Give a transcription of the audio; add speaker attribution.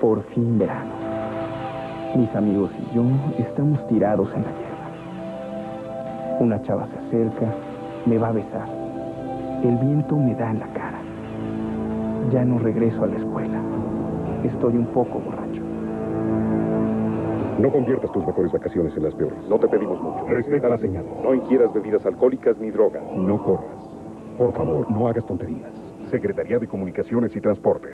Speaker 1: Por fin verano. Mis amigos y yo estamos tirados en la hierba. Una chava se acerca, me va a besar. El viento me da en la cara. Ya no regreso a la escuela. Estoy un poco borracho.
Speaker 2: No conviertas tus mejores vacaciones en las peores. No te pedimos mucho.
Speaker 3: Respeta la señal.
Speaker 2: No ingieras bebidas alcohólicas ni drogas.
Speaker 3: No corras. Por favor, no hagas tonterías.
Speaker 2: Secretaría de Comunicaciones y Transporte.